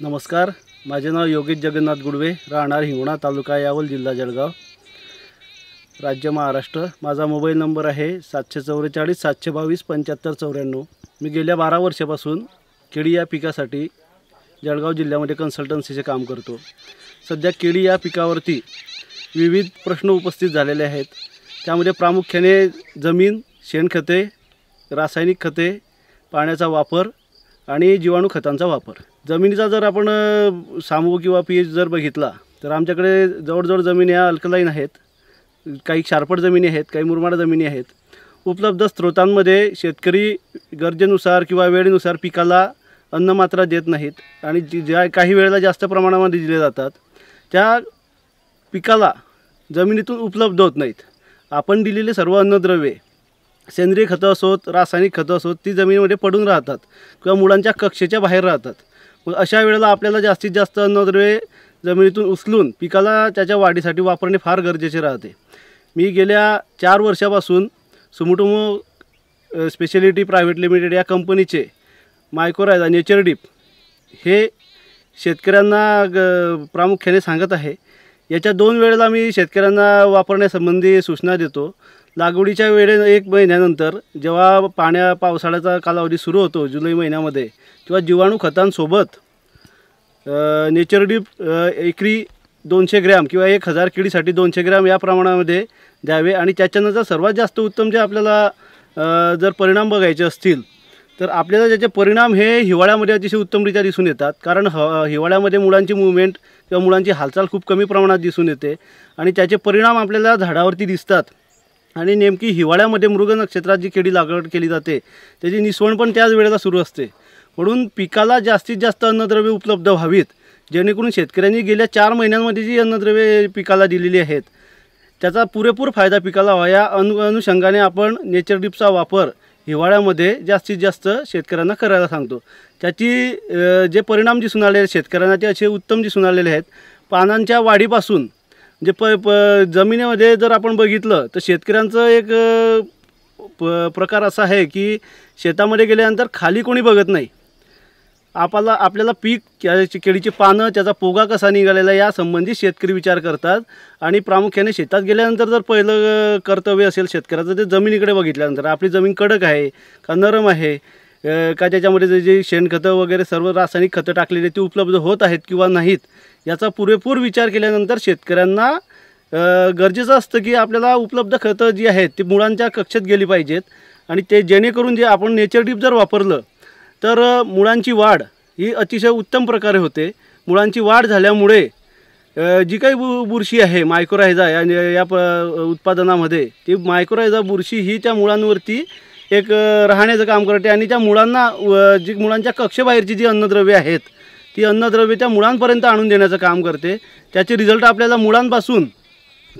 नमस्कार माझे नाव योगेश जगन्नाथ गुडवे राहणार हिंगणा तालुका यावल जिल्हा जळगाव. राज्य महाराष्ट्र माझा मोबाईल नंबर आहे सातशे चौवेचाळीस सातशे बावीस पंच्याहत्तर चौऱ्याण्णव. मी गेल्या बारा वर्षापासून केळी या पिकासाठी जळगाव जिल्ह्यामध्ये कन्सल्टन्सीचे काम करतो. सध्या केळी या पिकावरती विविध प्रश्न उपस्थित झालेले आहेत. त्यामध्ये प्रामुख्याने जमीन शेणखते रासायनिक खते पाण्याचा वापर आणि जीवाणू खतांचा वापर. जमिनीचा जर आपण सामू किंवा पी एच जर बघितला तर आमच्याकडे जवळजवळ जमिनी ह्या अल्कलाईन आहेत. काही क्षारपट जमिनी आहेत काही मुरमाड जमिनी आहेत. उपलब्ध स्रोतांमध्ये शेतकरी गरजेनुसार किंवा वेळेनुसार पिकाला अन्नमात्रा देत नाहीत आणि ज्या काही वेळेला जास्त प्रमाणामध्ये दिले जातात त्या पिकाला जमिनीतून उपलब्ध होत नाहीत. आपण दिलेले सर्व अन्नद्रव्ये सेंद्रिय खतं असोत रासायनिक खतं असोत ती जमिनीमध्ये पडून राहतात किंवा मुलांच्या कक्षेच्या बाहेर राहतात. मग अशा वेळेला आपल्याला जास्तीत जास्त अन्नद्रव्ये जमिनीतून उचलून पिकाला त्याच्या वाढीसाठी वापरणे फार गरजेचे राहते. मी गेल्या चार वर्षापासून सुमुटुमो स्पेशलिटी प्रायव्हेट लिमिटेड या कंपनीचे मायक्रोरायझा नेचर डीप हे शेतकऱ्यांना ग प्रामुख्याने सांगत आहे. याच्या दोन वेळेला मी शेतकऱ्यांना वापरण्यासंबंधी सूचना देतो. लागवडीच्या वेळे एक महिन्यानंतर जेव्हा पाण्या पावसाळ्याचा कालावधी सुरू होतो जुलै महिन्यामध्ये तेव्हा जीवाणू खतांसोबत अ, नेचर एकरी दोनशे ग्रॅम किंवा एक हजार किडीसाठी दोनशे ग्रॅम या प्रमाणामध्ये द्यावे आणि त्याच्यानंतर सर्वात जास्त उत्तम जे आपल्याला जर परिणाम बघायचे असतील तर आपल्याला त्याचे परिणाम हे हिवाळ्यामध्ये अतिशय उत्तमरित्या दिसून येतात. कारण ह हिवाळ्यामध्ये मुलांची मुवमेंट किंवा मुलांची हालचाल खूप कमी प्रमाणात दिसून येते आणि त्याचे परिणाम आपल्याला झाडावरती दिसतात. आणि नेमकी हिवाळ्यामध्ये मृग नक्षत्रात जी केळी लागवड केली जाते त्याची निसवण पण त्याच वेळेला सुरू असते. म्हणून पिकाला जास्तीत जास्त अन्नद्रव्ये उपलब्ध व्हावीत जेणेकरून शेतकऱ्यांनी गेल्या चार महिन्यांमध्ये जी अन्नद्रव्ये पिकाला दिलेली आहेत त्याचा पुरेपूर फायदा पिकाला व्हा या अनु अनुषंगाने आपण नेचर डिपचा वापर हिवाळ्यामध्ये जास्तीत जास्त शेतकऱ्यांना करायला सांगतो. त्याची जे परिणाम दिसून आलेले आहेत शेतकऱ्यांना ते असे उत्तम दिसून आलेले आहेत. पानांच्या वाढीपासून जे प प जमिनीमध्ये जर आपण बघितलं तर शेतकऱ्यांचं एक प प्रकार असा आहे की शेतामध्ये गेल्यानंतर खाली कोणी बघत नाही. आपल्याला आपल्याला पीक त्याची केळीची पानं त्याचा पोगा कसा निघालेला यासंबंधी शेतकरी विचार करतात. आणि प्रामुख्याने शेतात गेल्यानंतर जर पहिलं कर्तव्य असेल शेतकऱ्याचं ते जमिनीकडे बघितल्यानंतर. आपली जमीन कडक आहे का नरम आहे? का त्याच्यामध्ये जे जे शेणखतं वगैरे सर्व रासायनिक खतं टाकलेली ती उपलब्ध होत आहेत किंवा नाहीत? याचा पुरेपूर विचार केल्यानंतर शेतकऱ्यांना गरजेचं असतं की आपल्याला उपलब्ध खतं जी आहेत ती मुळांच्या कक्षेत गेली पाहिजेत. आणि ते जेणेकरून जे आपण नेचर डीप जर वापरलं तर मुळांची वाढ ही अतिशय उत्तम प्रकारे होते. मुळांची वाढ झाल्यामुळे जी काही बु बुरशी आहे मायक्रोरायझा या या प उत्पादनामध्ये ती मायक्रोरायझा बुरशी ही त्या मुळांवरती एक राहण्याचं काम करते. आणि त्या मुळांना व जी मुळांच्या कक्षेबाहेरची जी अन्नद्रव्ये आहेत ती अन्नद्रव्ये त्या मुळांपर्यंत आणून देण्याचं काम करते. त्याचे रिझल्ट आपल्याला मुळांपासून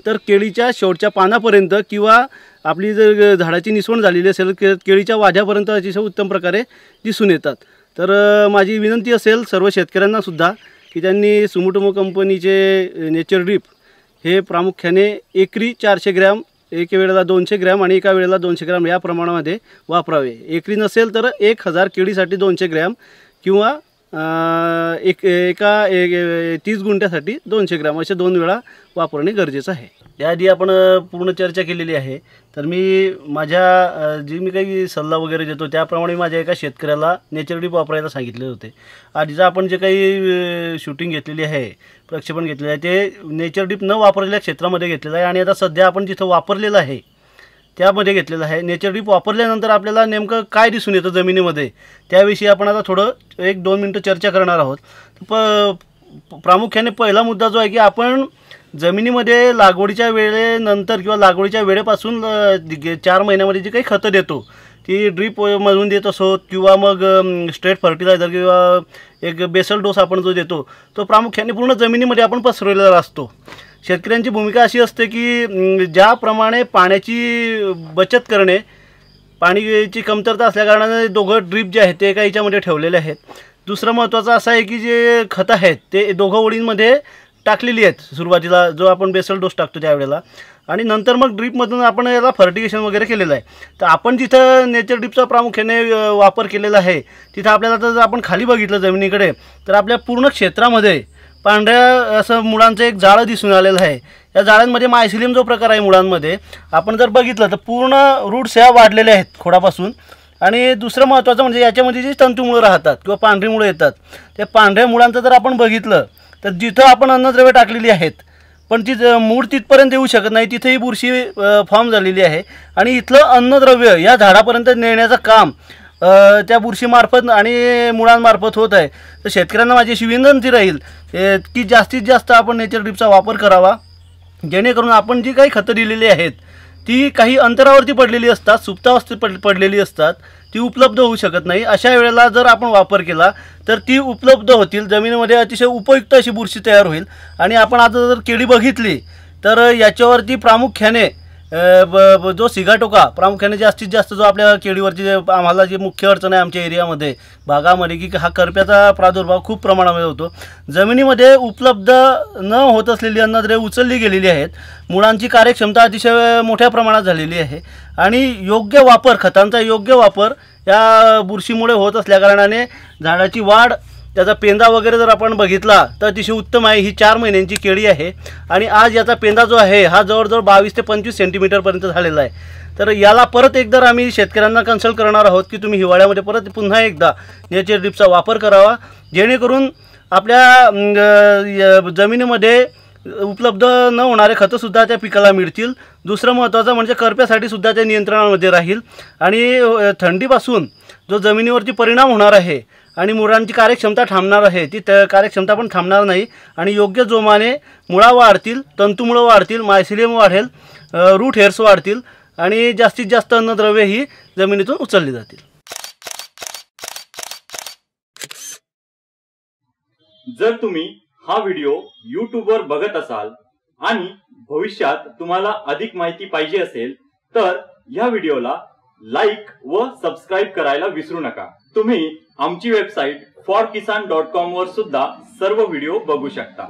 तर केळीच्या शेवटच्या पानापर्यंत किंवा आपली जर झाडाची निसवण झालेली असेल के केळीच्या वाध्यापर्यंत अतिशय उत्तम प्रकारे दिसून येतात. तर माझी विनंती असेल सर्व शेतकऱ्यांनासुद्धा की त्यांनी सुमुटोमो कंपनीचे नेचर ड्रीप हे प्रामुख्याने एकरी चारशे ग्रॅम एक वेळेला दोनशे ग्रॅम आणि एका वेळेला दोनशे ग्रॅम या प्रमाणामध्ये वापरावे. एकरी नसेल तर एक हजार केळीसाठी दोनशे ग्रॅम किंवा एक एका एक तीस गुंठ्यासाठी दोनशे ग्रॅम असे दोन वेळा वापरणे गरजेचं आहे. याआधी आपण पूर्ण चर्चा केलेली आहे. तर मी माझ्या जी मी काही सल्ला वगैरे देतो त्याप्रमाणे माझ्या एका शेतकऱ्याला नेचर डीप वापरायला सांगितले होते. आधीचं आपण जे काही शूटिंग घेतलेली आहे प्रक्षेपण घेतलेलं आहे ते नेचर डीप न वापरलेल्या क्षेत्रामध्ये घेतलेलं आहे. आणि आता सध्या आपण जिथं वापरलेलं आहे त्यामध्ये घेतलेलं आहे. नेचर डीप वापरल्यानंतर आपल्याला नेमकं काय दिसून येतं जमिनीमध्ये? त्याविषयी आपण आता थोडं एक दोन मिनटं चर्चा करणार आहोत. प प्रामुख्याने पहिला मुद्दा जो आहे की आपण जमिनीमध्ये लागवडीच्या वेळेनंतर किंवा लागवडीच्या वेळेपासून गे- चार महिन्यामध्ये जी काही खतं देतो ती ड्रीप मधून देत असोत किंवा मग स्ट्रेट फर्टिलायझर किंवा एक बेसल डोस आपण जो देतो तो प्रामुख्याने पूर्ण जमिनीमध्ये आपण पसरवलेला असतो. शेतकऱ्यांची भूमिका अशी असते की ज्याप्रमाणे पाण्याची बचत करणे पाणीची कमतरता असल्याकारणाने दोघं ड्रीप जे आहेत ते एका याच्यामध्ये ठेवलेले आहेत. दुसरं महत्त्वाचं असं आहे की जे खतं आहेत ते दोघं ओळींमध्ये टाकलेली आहेत सुरुवातीला जो आपण बेसल डोस टाकतो त्यावेळेला. आणि नंतर मग ड्रीपमधून आपण याला फर्टिगेशन वगैरे केलेलं आहे. तर आपण जिथं नेचर ड्रीपचा प्रामुख्याने वापर केलेला आहे तिथं आपल्याला तर जर आपण खाली बघितलं जमिनीकडे तर आपल्या पूर्ण क्षेत्रामध्ये पांढऱ्या असं मुळांचं एक जाळं दिसून आलेलं आहे. या जाळ्यांमध्ये मायसिलियम जो प्रकार आहे मुळांमध्ये आपण जर बघितलं तर पूर्ण रूट्स ह्या वाढलेल्या आहेत खोडापासून. आणि दुसरं महत्त्वाचं म्हणजे याच्यामध्ये जी तंतुमुळं राहतात किंवा पांढरी मुळं येतात त्या पांढऱ्या मुळांचं जर आपण बघितलं तर जिथं आपण अन्नद्रव्य टाकलेली आहेत पण ती ज- मूळ तिथपर्यंत येऊ शकत नाही तिथेही बुरशी फॉर्म झालेली आहे. आणि इथलं अन्नद्रव्य या झाडापर्यंत नेण्याचं काम त्या बुरशीमार्फत आणि मुळांमार्फत होत आहे. तर शेतकऱ्यांना माझी अशी विनंती राहील की जास्तीत जास्त आपण नेचर ड्रिपचा वापर करावा. जेणेकरून आपण जी काही खतं दिलेली आहेत ती काही अंतरावरती पडलेली असतात सुप्तावस्थेत पड पडलेली असतात ती उपलब्ध होऊ शकत नाही. अशा वेळेला जर आपण वापर केला तर ती उपलब्ध होतील. जमिनीमध्ये अतिशय उपयुक्त अशी बुरशी तयार होईल. आणि आपण आता जर केळी बघितली तर याच्यावरती प्रामुख्याने ब- जो सिगाटोका प्रामुख्याने जास्तीत जास्त जो आपल्या केळीवरची जे आम्हाला जी मुख्य अडचण आहे आमच्या एरियामध्ये भागामध्ये की हा करप्याचा प्रादुर्भाव खूप प्रमाणामध्ये होतो. जमिनीमध्ये उपलब्ध न होत असलेली अन्नद्रव्ये उचलली गेलेली आहेत. मुळांची कार्यक्षमता अतिशय मोठ्या प्रमाणात झालेली आहे. आणि योग्य वापर खतांचा योग्य वापर या बुरशीमुळे होत असल्याकारणाने झाडाची वाढ त्याचा पेंदा वगैरे जर आपण बघितला तर अतिशय उत्तम आहे. ही चार महिन्यांची केळी आहे. आणि आज याचा पेंदा जो आहे हा जवळजवळ बावीस ते पंचवीस सेंटीमीटरपर्यंत झालेला आहे. तर याला परत एकदा आम्ही शेतकऱ्यांना कन्सल्ट करणार आहोत की तुम्ही हिवाळ्यामध्ये परत पुन्हा एकदा नेचर ड्रिपचा वापर करावा. जेणेकरून आपल्या य- जमिनीमध्ये उपलब्ध न होणारे खतंसुद्धा त्या पिकाला मिळतील. दुसरं महत्त्वाचं म्हणजे करप्यासाठी सुद्धा ते नियंत्रणामध्ये राहील. आणि थंडीपासून जो जमिनीवरती परिणाम होणार आहे आणि मुळांची कार्यक्षमता थांबणार आहे. ती कार्यक्षमता पण थांबणार नाही. आणि योग्य जोमाने मुळा वाढतील तंतुमुळं वाढतील मायसिलियम वाढेल रूट हेअर्स वाढतील आणि जास्तीत जास्त अन्नद्रव्ये ही जमिनीतून उचलली जातील. जर तुम्ही हा व्हिडिओ यूट्यूबवर बघत असाल आणि भविष्यात तुम्हाला अधिक माहिती पाहिजे असेल तर या व्हिडिओला लाईक व सबस्क्राईब करायला विसरू नका. तुम्ही आमची website for Kisan dot com वर सुद्धा सर्व व्हिडिओ बघू शकता.